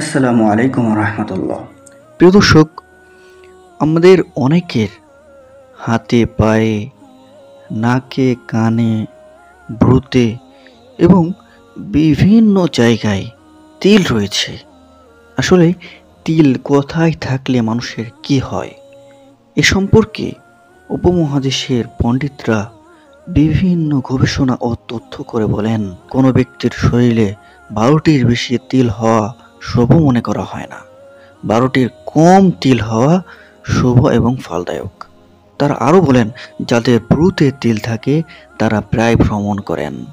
আসসালামু আলাইকুম রহমতুল্লাহ। প্রিয় দর্শক, আমাদের অনেকের হাতে, পায়ে, নাকে, কানে, ভ্রুতে এবং বিভিন্ন জায়গায় তিল রয়েছে। আসলে তিল কোথায় থাকলে মানুষের কি হয়, এ সম্পর্কে উপমহাদেশের পণ্ডিতরা বিভিন্ন গবেষণা ও তথ্য করে বলেন। কোনো ব্যক্তির শরীরে বারোটির বেশি তিল হওয়া শুভ মনে করা হয় না। বারোটির কম তিল হওয়া শুভ এবং ফলদায়ক। তারা আরও বলেন, যাদের ভ্রুতে তিল থাকে, তারা প্রায় ভ্রমণ করেন।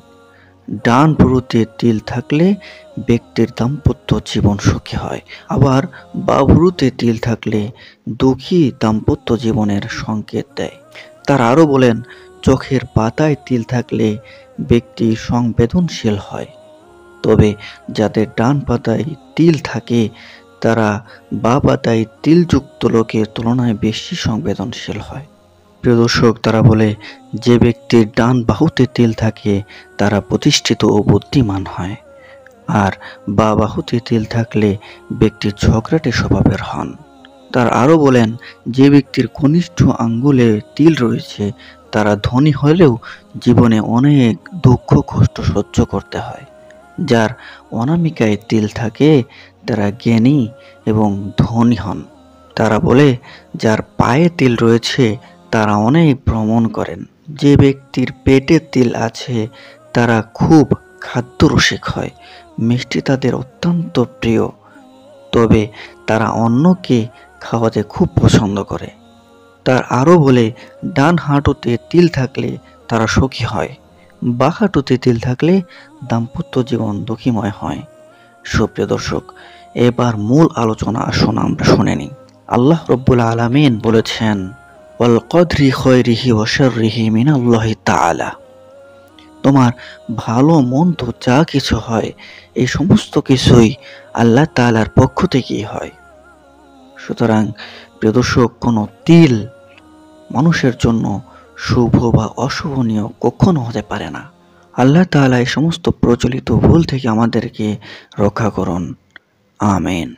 ডান ভ্রুতে তিল থাকলে ব্যক্তির দাম্পত্য জীবন সুখী হয়। আবার বা ভ্রুতে তিল থাকলে দুঃখী দাম্পত্য জীবনের সংকেত দেয়। তারা আরও বলেন, চোখের পাতায় তিল থাকলে ব্যক্তি সংবেদনশীল হয়। তবে যাদের ডান পাতায় তিল থাকে, তারা বা পাতায় তিলযুক্ত লোকের তুলনায় বেশি সংবেদনশীল হয়। প্রিয় দর্শক, তারা বলে, যে ব্যক্তির ডান বাহুতে তিল থাকে, তারা প্রতিষ্ঠিত ও বুদ্ধিমান হয়। আর বা বাহুতে তিল থাকলে ব্যক্তি ঝগড়াটে স্বভাবের হন। তার আরও বলেন, যে ব্যক্তির কনিষ্ঠ আঙ্গুলে তিল রয়েছে, তারা ধনী হলেও জীবনে অনেক দুঃখ কষ্ট সহ্য করতে হয়। যার অনামিকায় তিল থাকে, তারা জ্ঞানী এবং ধনী হন। তারা বলে, যার পায়ে তিল রয়েছে, তারা অনেক ভ্রমণ করেন। যে ব্যক্তির পেটে তিল আছে, তারা খুব খাদ্যরসিক হয়। মিষ্টি তাদের অত্যন্ত প্রিয়। তবে তারা অন্যকে খাওয়াতে খুব পছন্দ করে। তার আরও বলে ডান হাঁটুতে তিল থাকলে তারা সুখী হয়। বা হাঁটুতে তিল থাকলে দাম্পত্য জীবন দুঃখীময় হয়। সুপ্রিয় দর্শক, এবার মূল আলোচনা আসুন আমরা শুনে নিই। আল্লাহ রব্বুল আলমিন বলেছেন তোমার ভালো মন্দ যা কিছু হয়, এই সমস্ত কিছুই আল্লাহ তালার পক্ষ থেকেই হয়। সুতরাং প্রিয় দর্শক, কোনো তিল মানুষের জন্য শুভ বা অশুভনীয় কখনো হতে পারে না। আল্লাহ তালা এই সমস্ত প্রচলিত ভুল থেকে আমাদেরকে রক্ষা করুন। আমেন।